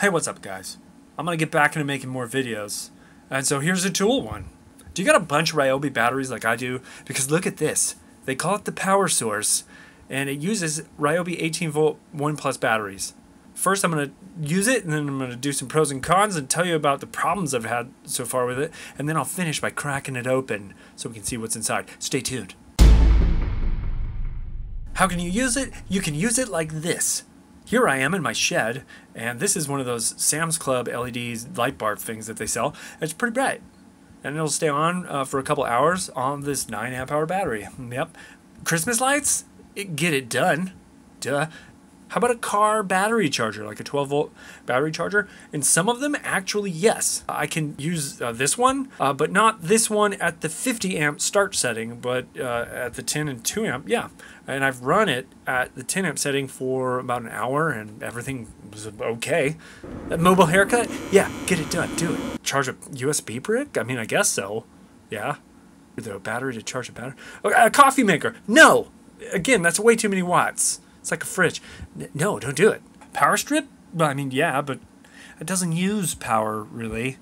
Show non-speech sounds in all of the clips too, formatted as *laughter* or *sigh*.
Hey, what's up, guys? I'm gonna get back into making more videos. And so here's a tool one. Do you got a bunch of Ryobi batteries like I do? Because look at this. They call it the power source, and it uses Ryobi 18 volt 1 plus batteries. First, I'm to use it, and then I'm to do some pros and cons and tell you about the problems I've had so far with it, and then I'll finish by cracking it open so we can see what's inside. Stay tuned. How can you use it? You can use it like this. Here I am in my shed, and this is one of those Sam's Club LED light bar things that they sell. It's pretty bright, and it'll stay on uh, for a couple hours on this 9 amp hour battery. Yep. Christmas lights? Get it done. Duh. How about a car battery charger, like a 12 volt battery charger? And some of them actually, yes. I can use uh, this one, uh, but not this one at the 50 amp start setting, but uh, at the 10 and 2 amp, yeah. And I've run it at the 10 amp setting for about an hour and everything was okay. A mobile haircut? Yeah, get it done, do it. Charge a USB brick? I mean, I guess so. Yeah. The battery to charge a battery? A coffee maker? No! Again, that's way too many watts. It's like a fridge. No, don't do it. Power strip? I mean, yeah, but it doesn't use power, really.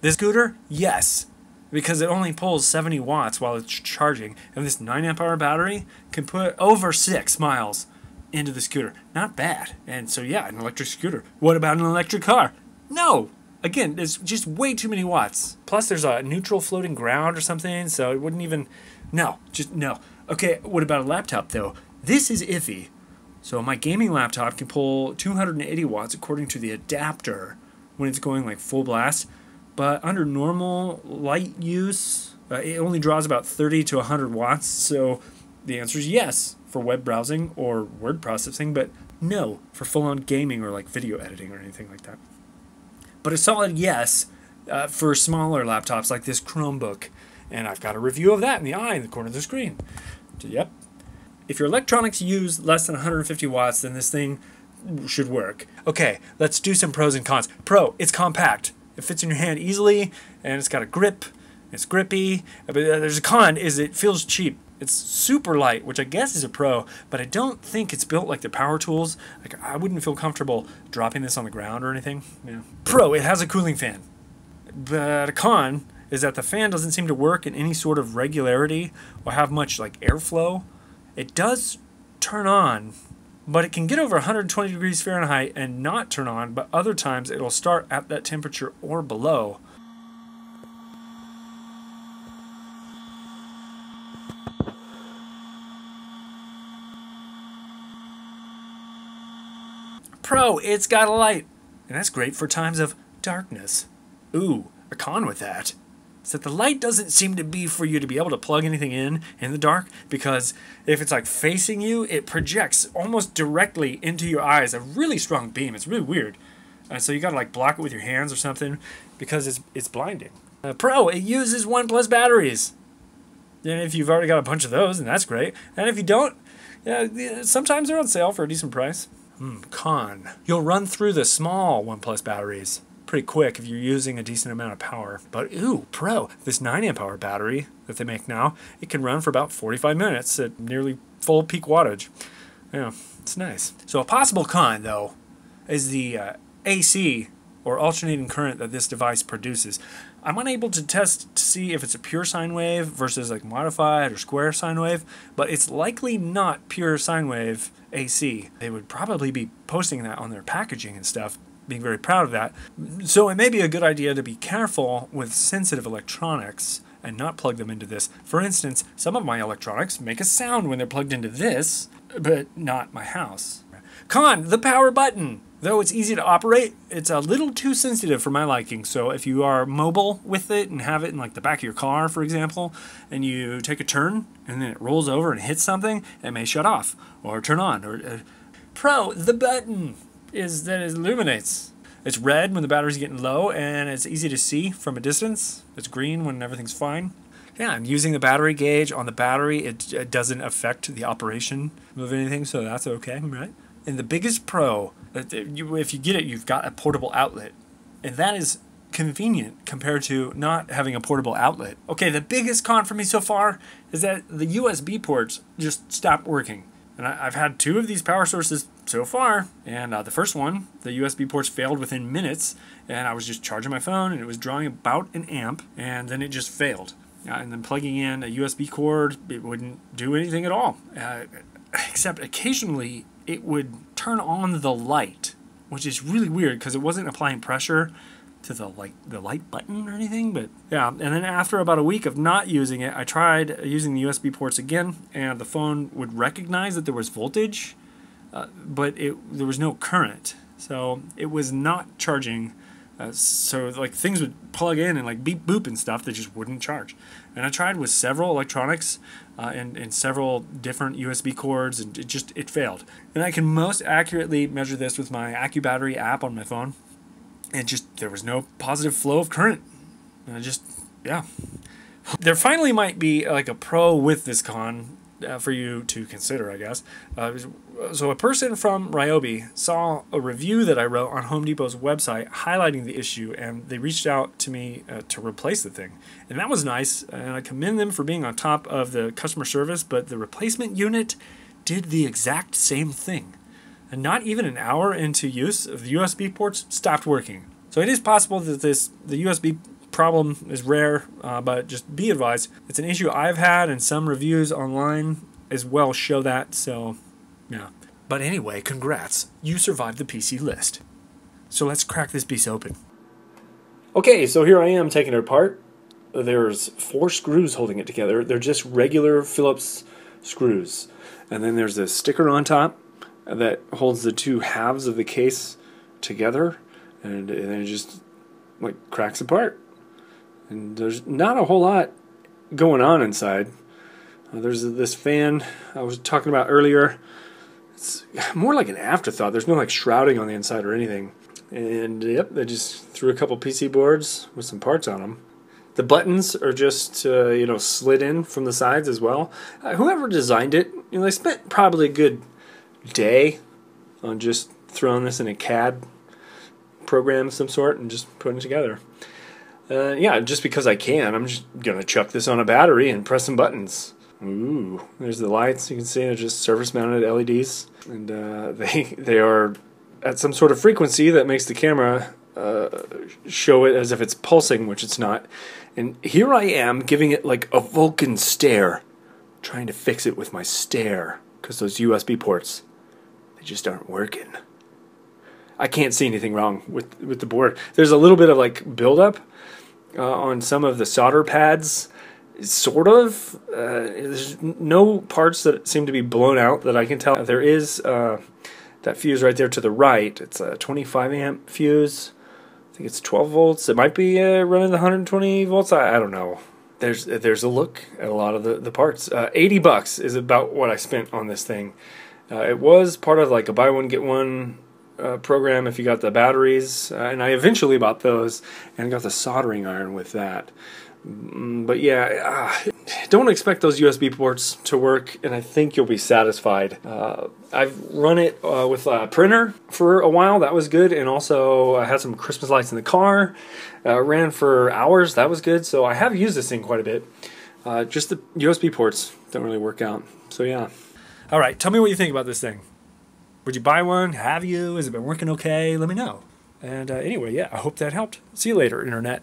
This scooter? Yes. Because it only pulls 70 watts while it's charging. And this 9 amp hour battery can put over 6 miles into the scooter. Not bad. And so, yeah, an electric scooter. What about an electric car? No. Again, there's just way too many watts. Plus, there's a neutral floating ground or something, so it wouldn't even. No, just no. Okay, what about a laptop, though? This is iffy so my gaming laptop can pull 280 watts according to the adapter when it's going like full blast. But under normal light use, uh, it only draws about 30 to 100 watts. So the answer is yes for web browsing or word processing, but no for full on gaming or like video editing or anything like that. But a solid yes uh, for smaller laptops like this Chromebook. And I've got a review of that in the eye in the corner of the screen. Yep, if your electronics use less than 150 watts, then this thing should work. Okay, let's do some pros and cons. Pro, it's compact. It fits in your hand easily, and it's got a grip. It's grippy. But uh, there's a con, is it feels cheap. It's super light, which I guess is a pro, but I don't think it's built like the power tools. Like I wouldn't feel comfortable dropping this on the ground or anything. Yeah. Pro, it has a cooling fan. But a con is that the fan doesn't seem to work in any sort of regularity or have much like airflow. It does turn on, but it can get over 120 degrees Fahrenheit and not turn on, but other times it'll start at that temperature or below. Pro, it's got a light, and that's great for times of darkness. Ooh, a con with that is that the light doesn't seem to be for you to be able to plug anything in in the dark because if it's like facing you, it projects almost directly into your eyes a really strong beam. It's really weird. Uh, so you gotta like block it with your hands or something because it's it's blinding. Uh, Pro, it uses one plus batteries. And if you've already got a bunch of those, then that's great. And if you don't, yeah, sometimes they're on sale for a decent price. Hmm, con. You'll run through the small OnePlus batteries pretty quick if you're using a decent amount of power. But ooh, Pro, this 9 amp hour battery that they make now, it can run for about 45 minutes at nearly full peak wattage. Yeah, it's nice. So a possible con though is the uh, AC or alternating current that this device produces. I'm unable to test to see if it's a pure sine wave versus like modified or square sine wave, but it's likely not pure sine wave AC. They would probably be posting that on their packaging and stuff, being very proud of that. So it may be a good idea to be careful with sensitive electronics and not plug them into this. For instance, some of my electronics make a sound when they're plugged into this, but not my house. Con, the power button. Though it's easy to operate, it's a little too sensitive for my liking. So if you are mobile with it and have it in like the back of your car, for example, and you take a turn and then it rolls over and hits something, it may shut off or turn on. Or uh, Pro, the button is that it illuminates. It's red when the battery's getting low, and it's easy to see from a distance. It's green when everything's fine. Yeah, I'm using the battery gauge on the battery. It, it doesn't affect the operation of anything, so that's okay, right? And the biggest pro, uh, if you get it, you've got a portable outlet. And that is convenient compared to not having a portable outlet. Okay, the biggest con for me so far is that the USB ports just stopped working. And I, have had two of these power sources so far, and uh, the first one, the USB ports failed within minutes, and I was just charging my phone, and it was drawing about an amp, and then it just failed. Uh, and then plugging in a USB cord, it wouldn't do anything at all. Uh, except occasionally it would turn on the light, which is really weird because it wasn't applying pressure to the like the light button or anything. But yeah, and then after about a week of not using it, I tried using the USB ports again, and the phone would recognize that there was voltage, uh, but it there was no current, so it was not charging. Uh, so like things would plug in and like beep boop and stuff that just wouldn't charge. And I tried with several electronics uh, and, and several different USB cords, and it just it failed. And I can most accurately measure this with my AccuBattery app on my phone and just there was no positive flow of current. And I just yeah. There finally might be like a pro with this con uh, for you to consider, I guess. Uh, so a person from Ryobi saw a review that I wrote on Home Depot's website highlighting the issue, and they reached out to me uh, to replace the thing, and that was nice. And I commend them for being on top of the customer service. But the replacement unit did the exact same thing and not even an hour into use, the USB ports stopped working. So it is possible that this the USB problem is rare, uh, but just be advised, it's an issue I've had, and some reviews online as well show that. So, yeah. But anyway, congrats, you survived the PC list. So let's crack this piece open. Okay, so here I am taking it apart. There's four screws holding it together. They're just regular Phillips screws. And then there's a sticker on top that holds the two halves of the case together, and, and then it just like cracks apart. And there's not a whole lot going on inside. Uh, there's this fan I was talking about earlier. It's more like an afterthought. There's no like shrouding on the inside or anything. And yep, they just threw a couple PC boards with some parts on them. The buttons are just uh, you know slid in from the sides as well. Uh, whoever designed it, you know, they spent probably a good day on just throwing this in a CAD program of some sort and just putting it together. Uh, yeah, just because I can, I'm just gonna chuck this on a battery and press some buttons. Ooh, there's the lights. You can see they're just surface-mounted LEDs, and uh, *laughs* they they are at some sort of frequency that makes the camera uh, show it as if it's pulsing, which it's not. And here I am giving it like a Vulcan stare, trying to fix it with my stare because those USB ports they just aren't working. I can't see anything wrong with with the board. There's a little bit of like buildup uh, on some of the solder pads, sort of. Uh, there's no parts that seem to be blown out that I can tell. There is uh, that fuse right there to the right. It's a 25 amp fuse. I think it's 12 volts. It might be uh, running the 120 volts. I, I don't know there's there's a look at a lot of the the parts. Uh, Eighty bucks is about what I spent on this thing. Uh, it was part of like a buy one get one uh, program if you got the batteries, uh, and I eventually bought those and got the soldering iron with that. Mm, but yeah, uh, don't expect those USB ports to work, and I think you'll be satisfied. Uh, I've run it uh, with a printer for a while, that was good, and also I had some Christmas lights in the car. ran for hours, that was good. So I have used this thing quite a bit. just the USB ports don't really work out. So yeah. All right, tell me what you think about this thing. Would you buy one? Have you? Has it been working okay? Let me know. And uh, anyway, yeah, I hope that helped. See you later, Internet.